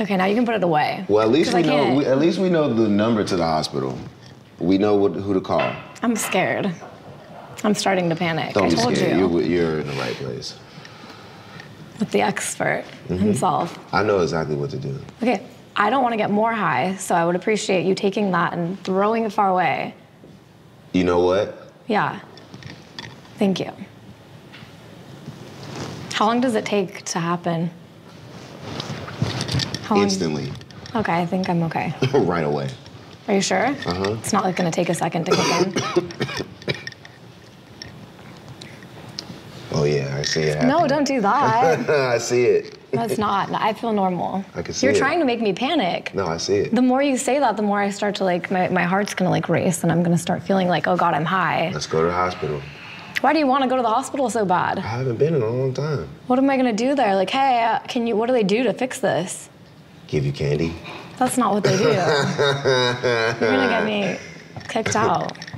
Okay, now you can put it away. Well, at least we know. We, at least we know the number to the hospital. We know what, who to call. I'm scared. I'm starting to panic. Don't I be told scared. you. You're, you're in the right place. With the expert Mm-hmm. himself. I know exactly what to do. Okay, I don't want to get more high, so I would appreciate you taking that and throwing it far away. You know what? Yeah. Thank you. How long does it take to happen? How long? Instantly, Okay, I think I'm okay. right away. Are you sure? Uh-huh. It's not like gonna take a second to kick in. Oh yeah, I see it. no, don't do that. I see it. That's not. I feel normal. I can see You're it. trying to make me panic. No, I see it. The more you say that, the more I start to like, my, my heart's gonna like race and I'm gonna start feeling like, oh God, I'm high. Let's go to the hospital. Why do you wanna go to the hospital so bad? I haven't been in a long time. What am I gonna do there? Like, hey, uh, can you, what do they do to fix this? Give you candy. That's not what they do. You're gonna get me kicked out.